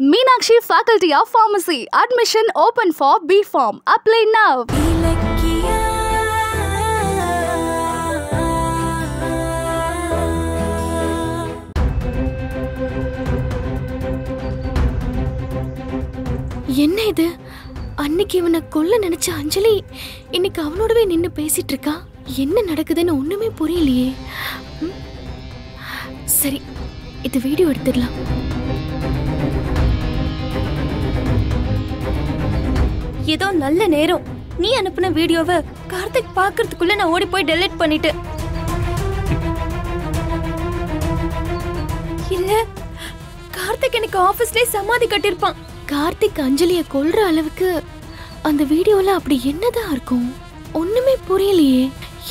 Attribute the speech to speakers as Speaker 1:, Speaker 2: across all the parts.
Speaker 1: Meenakshi faculty of pharmacy admission open for B pharm apply now
Speaker 2: என்ன இது? அன்னைக்கு இவனை கொல்ல நினைச்ச அஞ்சலி இன்னைக்கு அவனோடவே நின்று பேசிட்டு இருக்கா? என்ன நடக்குதுன்னு ஒண்ணுமே புரியலையே. சரி இது வீடியோ எடுத்துடலாம்.
Speaker 3: ஏதோ நல்ல நேரம். நீ அனுப்புன வீடியோவை கார்த்திக் பார்க்கறதுக்குள்ள நான் ஓடி போய் டெலீட் பண்ணிட்டேன் இல்ல கார்த்திக் எனக்கு ஆபீஸ்லயே சமாதி கட்டிருப்பான்.
Speaker 2: கார்த்திக் அஞ்சலிய கொல்ற அளவுக்கு அந்த வீடியோல அப்படி என்னதான் இருக்கும்? ஒண்ணுமே புரியலையே.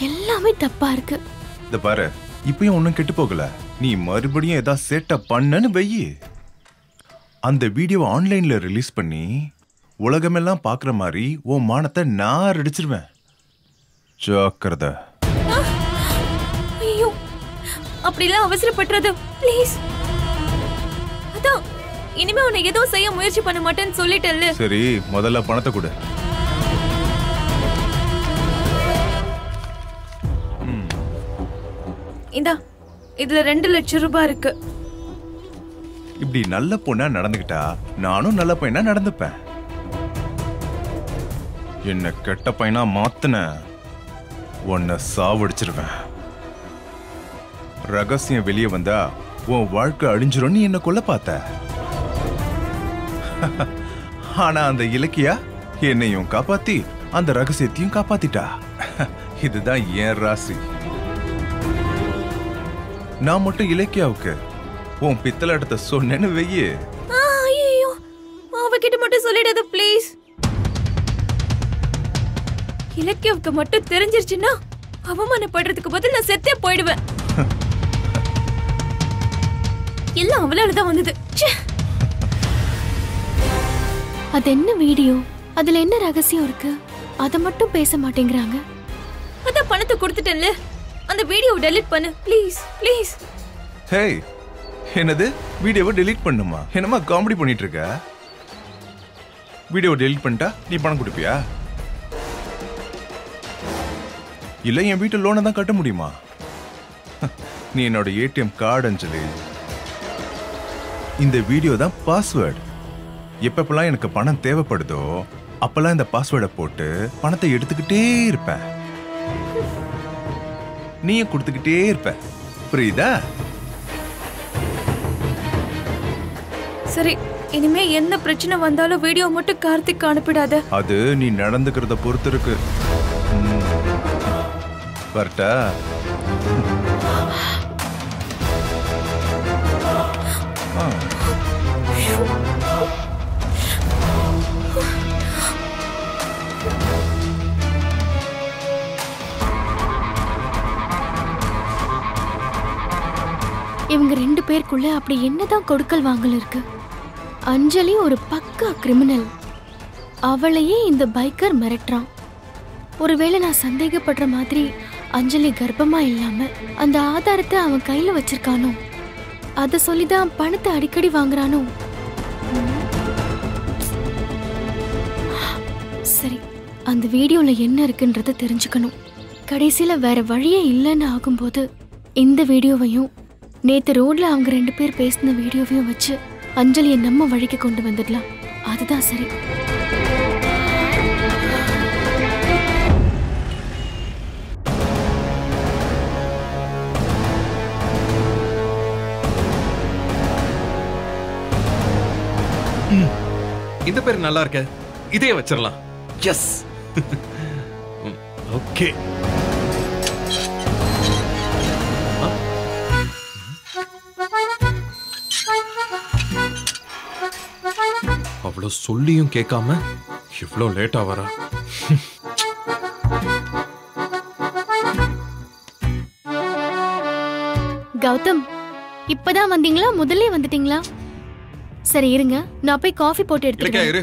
Speaker 2: எல்லாமே தப்பா இருக்கு.
Speaker 4: இந்த பாரு இப்பயும் ஒன்றும் கெட்டு போகல. நீ மறுபடியும் ஏதாவது சேட்டை பண்ணன்னு வெயி. அந்த வீடியோவை ஆன்லைன்ல ரிலீஸ் பண்ணி உலகமெல்லாம் பார்க்குற மாதிரி உன் மானத்தை நான் அடிச்சிருவேன். ஜாக்கிரதை.
Speaker 3: ஐயோ அப்படிலாம் அவசரப்பட்டுறது ப்ளீஸ் அதான் இனிமே உன்னை எதுவும் செய்ய முயற்சி பண்ண மாட்டேன்னு சொல்லிட்டேன்ல.
Speaker 4: சரி முதல்ல பணத்தை கொடு.
Speaker 3: இந்தா இதுல ரெண்டு லட்சம் ரூபாய் இருக்கு.
Speaker 4: இப்படி நல்ல பொண்ணா நடந்துக்கிட்டா நானும் நல்ல பையனா நடந்துப்பேன். என்ன கெட்ட பையனா மாத்துன உன்னை சாவடிச்சிருவேன். ரகசியம் வெளியே வந்தா உன் வாழ்க்கை அழிஞ்சிரும்னு என்ன கொல்ல பார்த்த. ஆனா அந்த இலக்கியா என்னையும் காப்பாத்தி அந்த ரகசியத்தையும் காப்பாத்திட்டா. இதுதான் என் ராசி. நான் மட்டும் இலக்கியாவுக்கு உன் பித்தலாட்டத்தை சொன்னேன்னு வெய்யே.
Speaker 3: அவகிட்ட மட்டும் சொல்லிடாத ப்ளீஸ் இலக்கியவுக்கு மட்டும் தெரிஞ்சிருச்சுன்னா அவமானப்படுறதுக்கு பதில் நான் செத்தே போயிடுவேன். எல்லாம் அவளால தான் வந்தது. ச்சே.
Speaker 2: அது என்ன வீடியோ? அதுல என்ன ரகசியம் இருக்கு? அத மட்டும் பேச மாட்டேங்கிறாங்க.
Speaker 3: அதான் பணத்தை கொடுத்துட்டேன்ல. அந்த வீடியோவை டெலீட் பண்ணு. ப்ளீஸ் ப்ளீஸ்
Speaker 4: ஹேய் என்னது? வீடியோவை டெலீட் பண்ணுமா? என்னமா காமெடி பண்ணிட்டு இருக்க? வீடியோவை டெலீட் பண்ணிட்டா நீ பணம் கொடுப்பியா? இல்ல என் வீட்டு லோனை தான் கட்ட முடியுமா? நீ என்னோட ஏடிஎம் கார்டு அஞ்சலி. இந்த வீடியோ தான் பாஸ்வேர்டு எப்பப்பெல்லாம் எனக்கு பணம் தேவைப்படுதோ அப்பெல்லாம் இந்த பாஸ்வேர்டை போட்டு பணத்தை எடுத்துக்கிட்டே இருப்பேன். நீயும் கொடுத்துக்கிட்டே இருப்ப. புரியுதா?
Speaker 3: சரி இனிமே எந்த பிரச்சனை வந்தாலும் வீடியோ மட்டும் கார்த்திக் அனுப்பிடாத.
Speaker 4: அது நீ நடந்துக்கிறத பொறுத்து இருக்கு. வரட்டா
Speaker 2: இவங்க ரெண்டு பேருக்குள்ள அப்படி என்னதான் கொடுக்கல் வாங்கல் இருக்கு? அஞ்சலி ஒரு பக்கா கிரிமினல் அவளையே இந்த பைக்கர் மிரட்டுறான். ஒருவேளை நான் சந்தேகப்படுற மாதிரி அஞ்சலி கர்ப்பமா இல்லாம அந்த ஆதாரத்தை அவன் கையில வச்சிருக்கானோ? அத சொல்லிதான் பணத்தை அடிக்கடி வாங்குறானோ? சரி அந்த வீடியோல என்ன இருக்குன்றத தெரிஞ்சுக்கணும். கடைசியில வேற வழியே இல்லைன்னு ஆகும்போது இந்த வீடியோவையும் நேத்து ரோட்ல அவங்க ரெண்டு பேர் பேசின வீடியோவையும் வச்சு அஞ்சலியை நம்ம வழிக்கு கொண்டு வந்துடலாம். அதுதான் சரி.
Speaker 5: இந்த பேர் நல்லா இருக்க. இதே வச்சிடலாம் எஸ் ஓகே அவ்வளோ சொல்லியும் கேட்காம இவ்வளோ லேட்டா வரா.
Speaker 2: கௌதம் இப்பதான் வந்தீங்களா? முதல்ல வந்துட்டீங்களா? சரி இருங்க. நான் போய் காஃபி போட்டு எடுத்துக்கிறேன்
Speaker 5: இரு.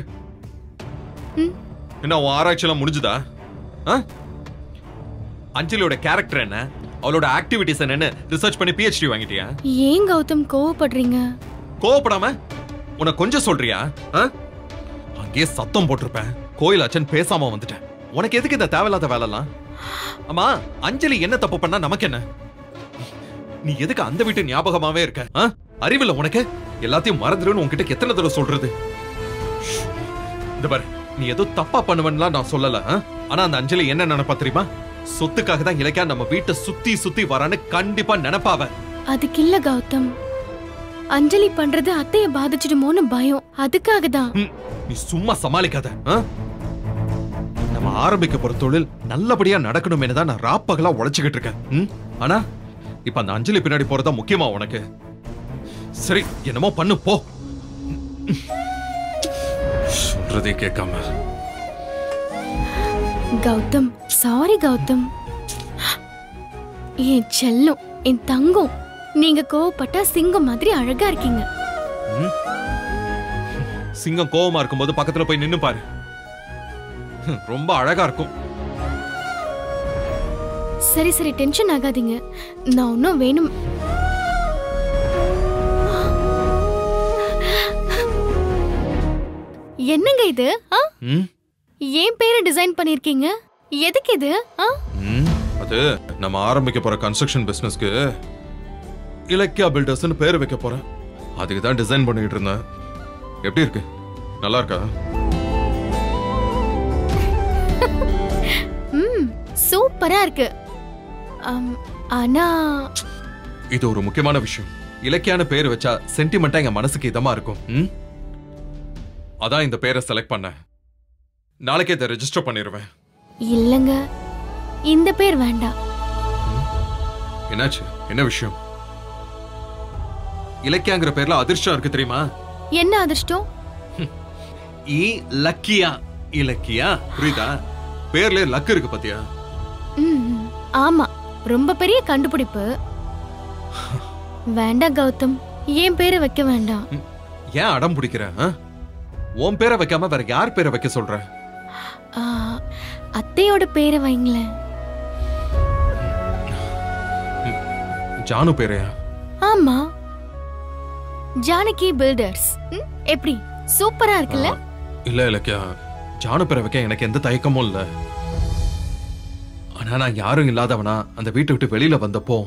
Speaker 2: ம்.
Speaker 5: என்ன உன் ஆராய்ச்சியெல்லாம் முடிஞ்சுதா? அஞ்சலியோட கேரக்டர் என்ன? அவளோட ஆக்டிவிட்டிஸ் என்னன்னு ரிசர்ச் பண்ணி பிஹெச்டி வாங்கிட்டியா?
Speaker 2: ஏன் கௌதம் கோவப்படுறீங்க?
Speaker 5: கோவப்படாம உனக்கு கொஞ்சம் சொல்றியா? அங்கேயே சத்தம் போட்டிருப்பேன். கோயில் அச்சன் பேசாம வந்துட்டேன். உனக்கு எதுக்கு இந்த தேவையில்லாத வேலைலாம்? அம்மா அஞ்சலி என்ன தப்பு பண்ணா நமக்கு என்ன நீ எதுக்கு அந்த வீட்டு ஞாபகமாவே இருக்க? அறிவில்ல உனக்கு? எல்லாத்தையும் மறந்துடுன்னு உன்கிட்ட எத்தனை தடவை சொல்றது? இந்த பாரு நீ ஏதோ தப்பா பண்ணுவன்லாம் நான் சொல்லல? ஆனா அந்த அஞ்சலி என்ன நினைப்பா தெரியுமா? சொத்துக்காக தான் இலக்கியா நம்ம வீட்டை சுத்தி சுத்தி வரான்னு கண்டிப்பா நினைப்பாவ
Speaker 2: அதுக்கு இல்ல கௌதம். அஞ்சலி பண்றது அத்தைய பாதிச்சிடுமோன்னு பயம். அதுக்காக தான்.
Speaker 5: நீ சும்மா சமாளிக்காத? நம்ம ஆரம்பிக்க போற தொழில் நல்லபடியா நடக்கணும்னு தான் நான் ராப்பகலா உழைச்சுக்கிட்டு இருக்கேன்? ஆனா இப்ப அந்த அஞ்சலி பின்னாடி போறதா முக்கியமா உனக்கு? சரி என்னமோ பண்ணு போ. சொல்றதே கேட்காம.
Speaker 2: கௌதம் சாரி கௌதம். என் செல்லம் என் தங்கம். நீங்க கோவப்பட்டா சிங்கம் மாதிரி அழகா இருக்கீங்க.
Speaker 5: சிங்கம் கோவமா இருக்கும்போது பக்கத்துல போய் நின்னு பாரு. ரொம்ப அழகா இருக்கும்.
Speaker 2: சரி சரி டென்ஷன் ஆகாதீங்க. நான் ஒன்னும் வேணும். என்னங்க இது? என் பேரை டிசைன் பண்ணிருக்கீங்க? எதுக்கு இது
Speaker 5: அது நம்ம ஆரம்பிக்க போற கன்ஸ்ட்ரக்ஷன் பிசினஸ்க்கு இலக்கியா பில்டர்ஸ்னு பேர் வைக்க போறேன். அதுக்கு தான் டிசைன் பண்ணிட்டு இருந்தேன். எப்படி இருக்கு? நல்லா இருக்கா?
Speaker 2: ம் சூப்பரா இருக்கு. ஆனா
Speaker 5: இது ஒரு முக்கியமான விஷயம். இலக்கியான பேர் வச்சா சென்டிமெண்டா எங்க மனசுக்கு இதமா இருக்கும் ம்? அதான் இந்த பேரை செலக்ட் பண்ணேன் நாளைக்கே இதை ரெஜிஸ்டர் பண்ணிடுவேன்
Speaker 2: இல்லங்க இந்த பேர் வேண்டாம்.
Speaker 5: என்னாச்சு? என்ன விஷயம்? இலக்கியாங்கிற பேர்ல அதிர்ஷ்டம் இருக்கு தெரியுமா?
Speaker 2: என்ன அதிர்ஷ்டம்?
Speaker 5: இ லக்கியா. இலக்கியா? புரியுதா? பேர்ல லக் இருக்கு பாத்தியா.
Speaker 2: ஆமா ரொம்ப பெரிய கண்டுபிடிப்பு. வேண்டாம் கௌதம் என் பேரை வைக்க வேண்டாம்.
Speaker 5: ஏன் அடம் பிடிக்கிற? உன் பேரை வைக்காம வேற யார் பேரை வைக்க சொல்ற?
Speaker 2: அத்தையோட பேரை வைங்களேன்.
Speaker 5: ஜானு பேரையா
Speaker 2: ஆமா. ஜானகி பில்டர்ஸ். எப்படி? சூப்பரா இருக்குல்ல?
Speaker 5: இல்ல இலக்கியா ஜானு பேரை வைக்க எனக்கு எந்த தயக்கமும் இல்ல. ஆனா நான் யாரும் இல்லாதவனா அந்த வீட்டை விட்டு வெளியில வந்தப்போ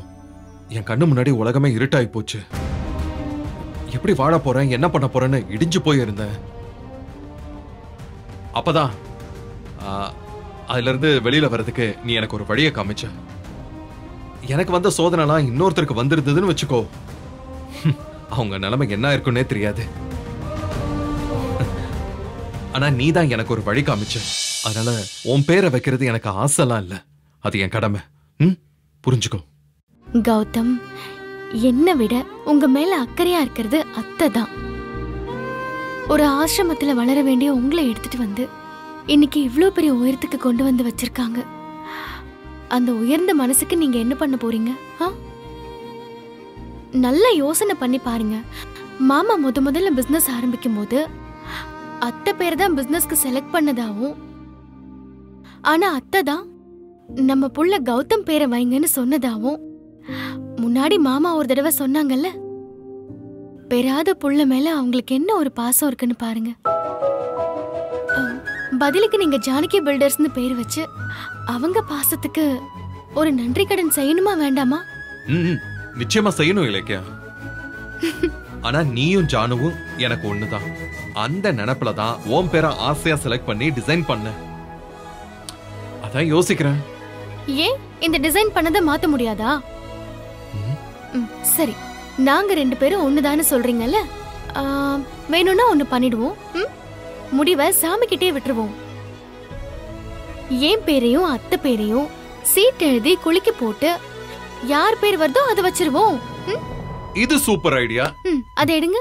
Speaker 5: என் கண்ணு முன்னாடி உலகமே இருட்டாகி போச்சு. எப்படி வாழ போறேன் என்ன பண்ண போறேன்னு இடிஞ்சு போயிருந்தேன். அப்பதான். அதுலேருந்து அதுல இருந்து வர்றதுக்கு நீ எனக்கு ஒரு வழியை காமிச்ச. எனக்கு வந்த சோதனைலாம் இன்னொருத்தருக்கு வந்திருந்ததுன்னு வச்சுக்கோ. அவங்க நிலைமை என்ன இருக்குன்னே தெரியாது. ஆனா நீ தான் எனக்கு ஒரு வழி காமிச்ச. அதனால உன் பேரை வைக்கிறது எனக்கு ஆசைலாம் இல்ல. அது என் கடமை. ம்? புரிஞ்சுக்கோ.
Speaker 2: கௌதம் என்னை விட உங்க மேல அக்கறையா இருக்கிறது அத்தை தான் ஒரு ஆசிரமத்தில் வளர வேண்டிய உங்களை எடுத்துட்டு வந்து இன்னைக்கு இவ்வளோ பெரிய உயரத்துக்கு கொண்டு வந்து வச்சிருக்காங்க. அந்த உயர்ந்த மனசுக்கு நீங்க என்ன பண்ண போறீங்க? ஆ? நல்ல யோசனை பண்ணி பாருங்க. மாமா முத முதல்ல பிசினஸ் ஆரம்பிக்கும் போது அத்தை பேர் தான் பிசினஸ்க்கு செலக்ட் பண்ணதாவும் ஆனா அத்தை தான் நம்ம புள்ள கௌதம் பேரை வைங்கன்னு சொன்னதாவும் முன்னாடி மாமா ஒரு தடவை சொன்னாங்கல்ல? பெறாத புள்ள மேல அவங்களுக்கு என்ன ஒரு பாசம் இருக்குன்னு பாருங்க. பதிலுக்கு நீங்க ஜானகி பில்டர்ஸ்னு பேர் வச்சு அவங்க பாசத்துக்கு ஒரு நன்றி கடன் செய்யணுமா வேண்டாமா?
Speaker 5: நிச்சயமா செய்யணும் இலக்கியா. ஆனா நீயும் ஜானுவும் எனக்கு ஒண்ணுதான். அந்த நினைப்புல தான் உன் பேரை ஆசையா செலக்ட் பண்ணி டிசைன் பண்ண. அதான் யோசிக்கிறேன்.
Speaker 2: ஏன்? இந்த டிசைன் பண்ணதை மாத்த முடியாதா? சரி. நாங்க ரெண்டு பேரும் ஒண்ணுதான்னு சொல்றீங்கல்ல? வேணும்னா ஒண்ணு பண்ணிடுவோம்? முடிவை சாமி கிட்டே விட்டுருவோம். என் பேரையும் அத்தை பேரையும் சீட் எழுதி குளிக்க போட்டு யார் பேர் வருதோ அதை வச்சிருவோம்?
Speaker 5: இது சூப்பர் ஐடியா.
Speaker 2: அதை எடுங்க.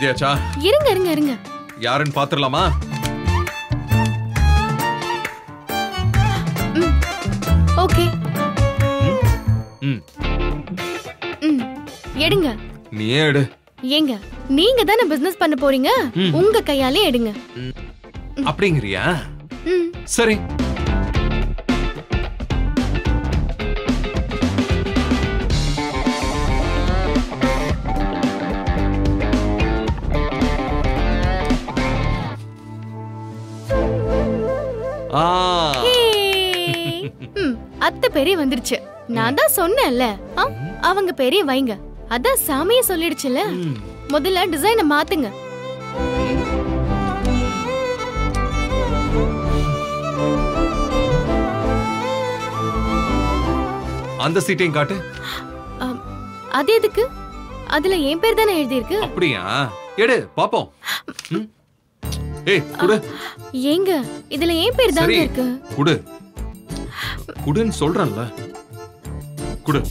Speaker 5: எழுதியாச்சா?
Speaker 2: இருங்க இருங்க இருங்க.
Speaker 5: யாருன்னு பாத்துடலாமா
Speaker 2: ஓகே.
Speaker 5: ம்.
Speaker 2: ம். எடுங்க.
Speaker 5: நீயே எடு?
Speaker 2: ஏங்க நீங்க தானே பிசினஸ் பண்ண போறீங்க. உங்க கையாலே எடுங்க.
Speaker 5: அப்படிங்கிறியா? சரி.
Speaker 2: பெரிய வந்துருச்சு. நான் தான் சொன்னேன்ல. அவங்க பெரிய வைங்க. அதான் சாமியே சொல்லிடுச்சுல. முதல்ல டிசைனை மாத்துங்க.
Speaker 5: அந்த சீட்டையும் காட்டு.
Speaker 2: அது எதுக்கு? அதுல என் பேர் தானே எழுதியிருக்கு?
Speaker 5: அப்படியா? எடு பாப்போம். ஏய் குடு.
Speaker 2: ஏங்க இதுல என் பேர்
Speaker 5: சரி.
Speaker 2: இருக்கு.
Speaker 5: குடு. குடுன்னு சொல்றேன்ல. குடு.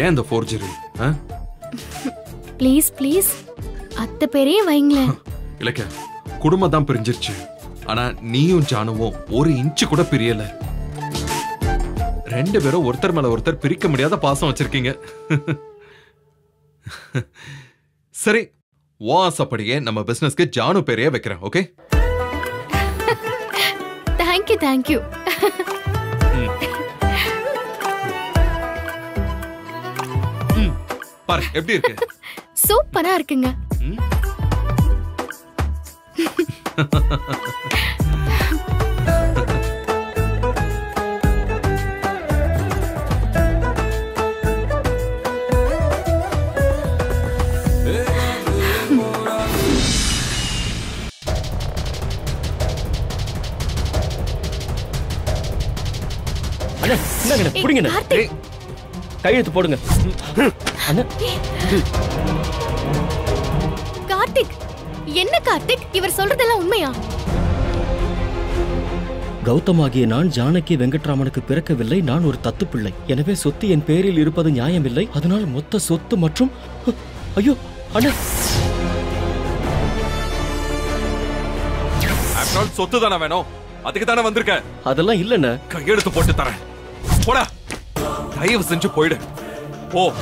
Speaker 5: ஏன் இந்த ஃபோர்ஜரி
Speaker 2: ப்ளீஸ் ப்ளீஸ் அத்தை பேரே வைங்களேன்
Speaker 5: இலக்க குடும்பம் தான் பிரிஞ்சிருச்சு. ஆனா நீயும் ஜானுவும் ஒரு இன்ச்சு கூட பிரியல. ரெண்டு பேரும் ஒருத்தர் மேல ஒருத்தர் பிரிக்க முடியாத பாசம் வச்சிருக்கீங்க. சரி ஓ ஆசைப்படியே நம்ம பிசினஸ்க்கு ஜானு பேரையே வைக்கிறேன் ஓகே
Speaker 2: தேங்க்யூ தேங்க்யூ
Speaker 5: பாரு எப்படி இருக்கு?
Speaker 2: சூப்பரா இருக்குங்க. ஏய்,
Speaker 6: புடிங்கண்ணே கையெழுத்து போடுங்க. அண்ணா.
Speaker 2: கார்த்திக் என்ன கார்த்திக்? இவர் சொல்றதெல்லாம் உண்மையா?
Speaker 6: கௌதமாகிய நான் ஜானகி வெங்கட்ராமனுக்கு பிறக்கவில்லை. நான் ஒரு தத்து பிள்ளை எனவே சொத்து என் பேரில் இருப்பது நியாயமில்லை. அதனால் மொத்த சொத்து மற்றும் ஐயோ அண்ணா.
Speaker 5: சொத்து தானே வேணும்? அதுக்கு தானே வந்திருக்க?
Speaker 6: அதெல்லாம் இல்லண்ணே.
Speaker 5: கையெழுத்து போட்டு தரேன். போடா. தயவு செஞ்சு போயிடு. போ.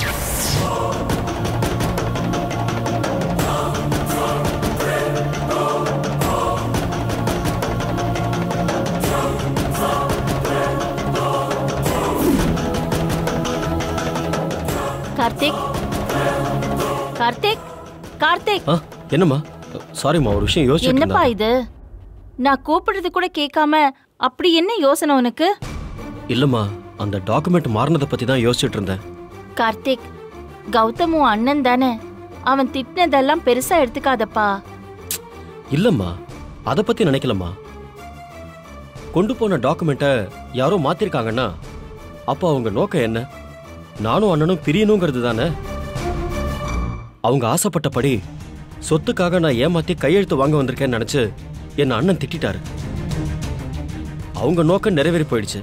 Speaker 7: கார்த்திக். கார்த்திக். கார்த்திக்.
Speaker 6: என்னம்மா? சாரிம்மா ஒரு விஷயம் யோசிச்சுட்டு
Speaker 7: என்னப்பா இது? நான் கூப்பிடுறது கூட கேட்காம அப்படி என்ன யோசனை உனக்கு?
Speaker 6: இல்லம்மா அந்த டாக்குமெண்ட் மாறினதை பத்தி தான் யோசிச்சுட்டு இருந்தேன்.
Speaker 7: கார்த்திக் கௌதம் உன் அண்ணன் தானே? அவன் திட்டினதெல்லாம் பெருசா எடுத்துக்காதப்பா.
Speaker 6: இல்லம்மா அதை பத்தி நினைக்கலம்மா. கொண்டு போன டாக்குமெண்ட்டை யாரோ மாத்திருக்காங்கன்னா அப்போ அவங்க நோக்கம் என்ன? நானும் அண்ணனும் பிரியணுங்கிறது தானே? அவங்க ஆசைப்பட்டபடி சொத்துக்காக நான் ஏமாத்தி கையெழுத்து வாங்க வந்திருக்கேன்னு நினைச்சு என் அண்ணன் திட்டிட்டாரு. அவங்க நோக்கம் நிறைவேறி போயிடுச்சு.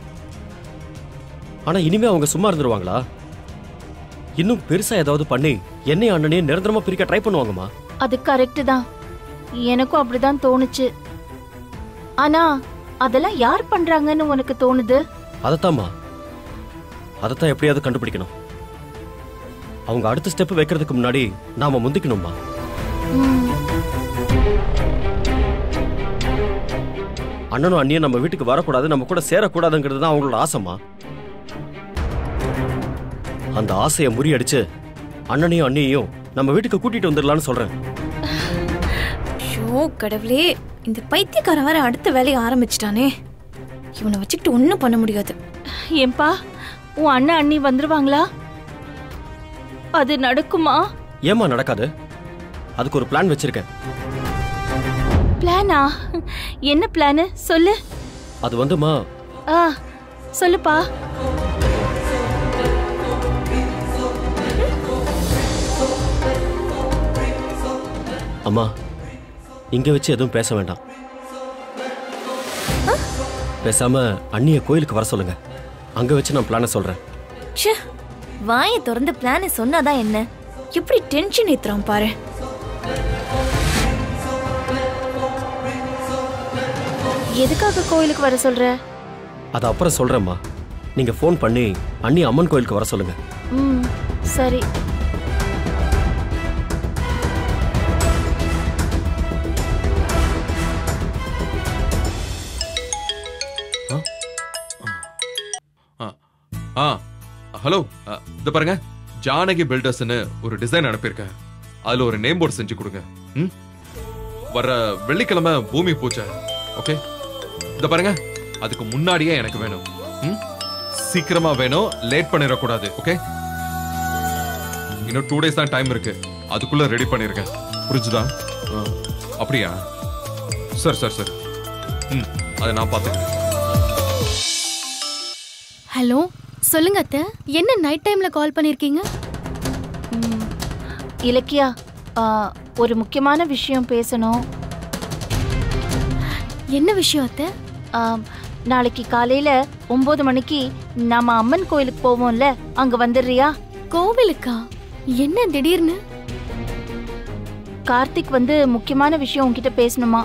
Speaker 6: ஆனா இனிமே அவங்க சும்மா இருந்துருவாங்களா? இன்னும் பெருசா ஏதாவது பண்ணி என்னையும் அண்ணனையும் நிரந்தரமா பிரிக்க ட்ரை பண்ணுவாங்கம்மா.
Speaker 7: அது கரெக்ட் தான். எனக்கும் அப்படிதான் தோணுச்சு. ஆனா அதெல்லாம் யார் பண்றாங்கன்னு உனக்கு தோணுது?
Speaker 6: அதைத்தாம்மா. அதைத்தான் எப்படியாவது கண்டுபிடிக்கணும். அவங்க அடுத்த ஸ்டெப் வைக்கிறதுக்கு முன்னாடி நாம முந்திக்கணும்மா. அண்ணனும் அண்ணியும் நம்ம வீட்டுக்கு வரக்கூடாது நம்ம கூட சேரக்கூடாதுங்கிறது தான் அவங்களோட ஆசைம்மா. அந்த ஆசையை முறியடிச்சு அண்ணனையும் அண்ணியையும் நம்ம வீட்டுக்கு கூட்டிட்டு வந்துடலாம்னு சொல்றேன்.
Speaker 3: ஷோ கடவுளே இந்த பைத்தியக்காரன் வேற அடுத்த வேலையை ஆரம்பிச்சிட்டானே. இவனை வச்சுக்கிட்டு ஒன்றும் பண்ண முடியாது.
Speaker 7: ஏன்பா உன் அண்ணன் அண்ணி வந்துருவாங்களா? அது நடக்குமா?
Speaker 6: ஏமா நடக்காது? அதுக்கு ஒரு பிளான் வச்சிருக்கேன்.
Speaker 7: பிளானா என்ன பிளானு சொல்லு.
Speaker 6: அது வந்துமா?
Speaker 7: ஆ சொல்லுப்பா.
Speaker 6: அம்மா இங்க வச்சு எதுவும் பேச வேண்டாம். பேசாம அண்ணிய கோயிலுக்கு வர சொல்லுங்க. அங்க வச்சு நான் பிளான சொல்றேன்.
Speaker 3: வாயை திறந்து பிளானை சொன்னாதான் என்ன? எப்படி டென்ஷன் ஏத்துறான் பாரு.
Speaker 7: எதுக்காக கோயிலுக்கு வர சொல்ற?
Speaker 6: அது அப்புறம் சொல்றேம்மா. நீங்க ஃபோன் பண்ணி அண்ணி அம்மன் கோயிலுக்கு வர சொல்லுங்க.
Speaker 7: ம் சரி.
Speaker 5: ஹலோ இந்த பாருங்க. ஜானகி பில்டர்ஸ்னு ஒரு டிசைன் அனுப்பியிருக்கேன். அதுல ஒரு நேம் போர்டு செஞ்சு கொடுங்க. ம்? வர வெள்ளிக்கிழமை பூமி பூஜை. ஓகே? இந்த பாருங்க. அதுக்கு முன்னாடியே எனக்கு வேணும். ம்? சீக்கிரமா வேணும். லேட் பண்ணிடக்கூடாது. ஓகே? இன்னும் டூ டேஸ் தான் டைம் இருக்கு. அதுக்குள்ள ரெடி பண்ணிருக்கேன். புரிஞ்சுதா? அப்படியா? Sir sir sir. ம் அதை நான் பார்த்துக்கிறேன்.
Speaker 2: ஹலோ? சொல்லுங்க அத்தை என்ன நைட் டைம்ல கால் பண்ணிருக்கீங்க?
Speaker 7: இலக்கியா ஒரு முக்கியமான விஷயம் பேசணும்.
Speaker 2: என்ன விஷயம் அத்தை?
Speaker 7: நாளைக்கு காலையில ஒன்பது மணிக்கு நாம அம்மன் கோயிலுக்கு போவோம்ல அங்க வந்துடுறியா?
Speaker 2: கோவிலுக்கா? என்ன திடீர்னு?
Speaker 7: கார்த்திக் வந்து முக்கியமான விஷயம் உன்கிட்ட பேசணுமா?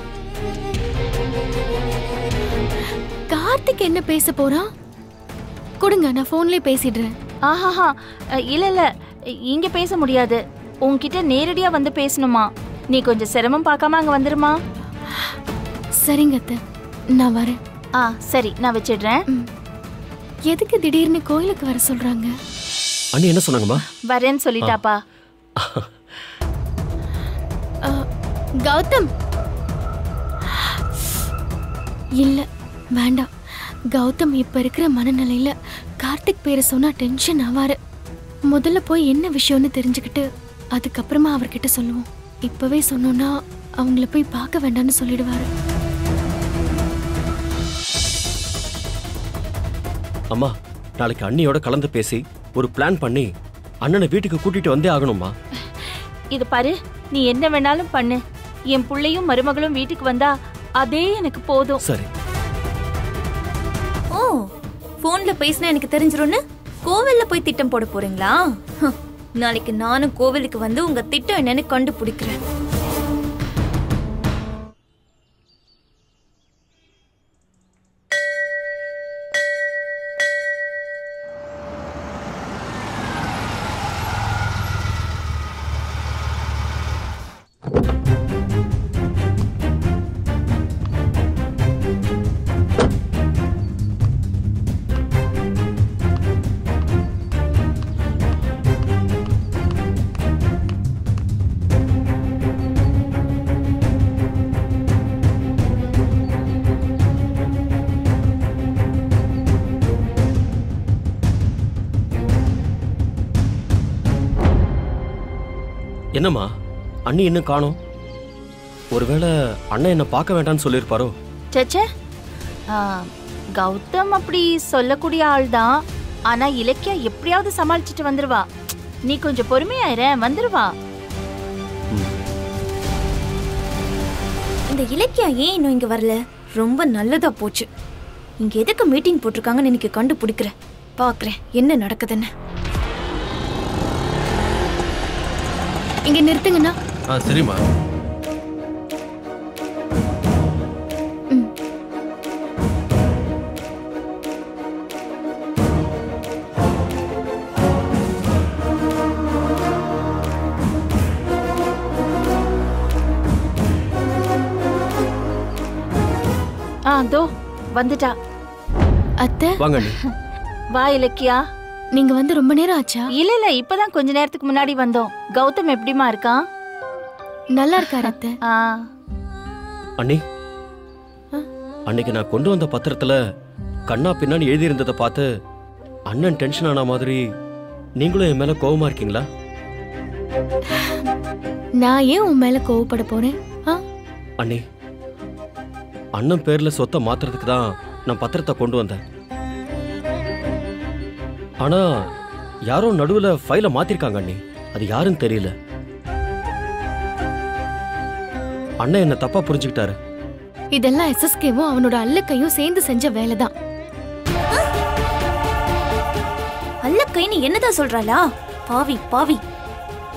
Speaker 2: கார்த்திக் என்ன பேச போறான்? கொடுங்க நான் போன்லயே பேசிடுறேன்.
Speaker 7: ஆஹாஹா இல்ல இல்ல இங்க பேச முடியாது. உன்கிட்ட நேரடியா வந்து பேசணுமா? நீ கொஞ்சம் சிரமம் பார்க்காம அங்க வந்துருமா?
Speaker 2: சரிங்க அத்தை நான் வரேன்.
Speaker 7: ஆ சரி நான் வச்சிடுறேன்.
Speaker 2: எதுக்கு திடீர்னு கோயிலுக்கு வர சொல்றாங்க?
Speaker 6: அண்ணி என்ன சொன்னாங்கம்மா?
Speaker 7: வரேன்னு சொல்லிட்டாப்பா.
Speaker 2: கௌதம். இல்ல வேண்டாம். கௌதம் இப்ப இருக்கிற மனநிலையில கார்த்திக் பேரை சொன்னா டென்ஷன் ஆவாரு. முதல்ல போய் என்ன விஷயம்னு தெரிஞ்சுக்கிட்டு அதுக்கப்புறமா அவர்கிட்ட சொல்லுவோம். இப்பவே சொன்னோம்னா அவங்கள போய் பார்க்க வேண்டாம்னு சொல்லிடுவாரு.
Speaker 6: அம்மா நாளைக்கு அண்ணியோட கலந்து பேசி ஒரு பிளான் பண்ணி அண்ணனை வீட்டுக்கு கூட்டிட்டு வந்தே ஆகணும்மா.
Speaker 7: இது பாரு நீ என்ன வேணாலும் பண்ணு. என் புள்ளையும் மருமகளும் வீட்டுக்கு வந்தா அதே எனக்கு போதும்.
Speaker 6: சரி.
Speaker 3: போன்ல பேசினா எனக்கு தெரிஞ்சிரும்னு கோவில்ல போய் திட்டம் போட போறீங்களா? நாளைக்கு நானும் கோவிலுக்கு வந்து உங்க திட்டம் என்னன்னு கண்டுபிடிக்கிறேன்.
Speaker 6: என்னம்மா? அண்ணி இன்னும் காணோம்? ஒருவேளை அண்ணன் என்ன பார்க்க வேண்டாம்னு சொல்லியிருப்பாரோ?
Speaker 7: சச்சே ஆ, கௌதம் அப்படி சொல்லக்கூடிய ஆள் தான் ஆனா இலக்கியா எப்படியாவது சமாளிச்சுட்டு வந்துருவா. நீ கொஞ்சம் பொறுமையாயிர வந்துருவா.
Speaker 3: இந்த இலக்கியா ஏன் இன்னும் இங்க வரல? ரொம்ப நல்லதா போச்சு. இங்க எதுக்கு மீட்டிங் போட்டிருக்காங்கன்னு எனக்கு கண்டுபிடிக்கிறேன் பாக்குறேன் என்ன நடக்குதுன்னு.
Speaker 2: இங்க நிறுத்துங்கண்ணா.
Speaker 5: ஆ சரிம்மா.
Speaker 7: ஆ தோ வந்துட்டா.
Speaker 2: அத்தை
Speaker 6: வாங்க
Speaker 7: வா இலக்கியா.
Speaker 2: நீங்க வந்து ரொம்ப நேரம் ஆச்சா?
Speaker 7: இல்ல இல்ல இப்பதான் கொஞ்ச நேரத்துக்கு முன்னாடி வந்தோம். கௌதம் எப்படிமா இருக்கான்
Speaker 2: நல்லா இருக்காரு அத்தை.
Speaker 7: ஆ.
Speaker 6: அண்ணி. அன்னைக்கு நான் கொண்டு வந்த பத்திரத்துல கண்ணா பின்னாடி எழுதியிருந்ததை பார்த்து அண்ணன் டென்ஷன் ஆன மாதிரி நீங்களும் என் மேல கோவமா இருக்கீங்களா?
Speaker 2: நான் ஏன் உன் மேல கோவப்பட போறேன்? ஆ?
Speaker 6: அண்ணி அண்ணன் பேர்ல சொத்தை மாத்துறதுக்கு தான் நான் பத்திரத்தை கொண்டு வந்தேன். ஆனா யாரோ நடுவுல ஃபைலை மாத்திருக்காங்க அண்ணி. அது யாருன்னு தெரியல. அண்ணன் என்ன தப்பா புரிஞ்சுக்கிட்டாரு?
Speaker 2: இதெல்லாம் எஸ்எஸ்கேவும் அவனோட அல்லக்கையும் சேர்ந்து செஞ்ச வேலைதான்.
Speaker 3: அல்லக்கை நீ என்னதான் சொல்றாளா? பாவி பாவி.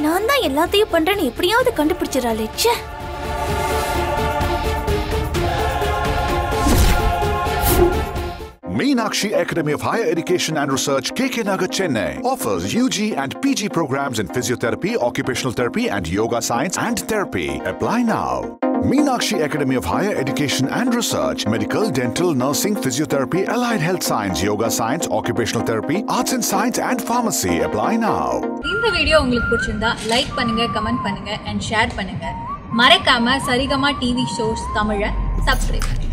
Speaker 3: நான் தான் எல்லாத்தையும் பண்றேன்னு எப்படியாவது கண்டுபிடிச்சிடறாளே
Speaker 8: Meenakshi Academy of Higher Education and Research, KK Nagar, Chennai, offers UG and PG programs in physiotherapy, occupational therapy, and yoga science and therapy. Apply now. Meenakshi Academy of Higher Education and Research, medical, dental, nursing, physiotherapy, allied health science, yoga science, occupational therapy, arts and science, and pharmacy. Apply now.
Speaker 9: இந்த video உங்களுக்கு பிடிச்சிருந்தா like பண்ணுங்க comment பண்ணுங்க and share பண்ணுங்க மறக்காம Saregama TV shows தமிழை subscribe பண்ணுங்க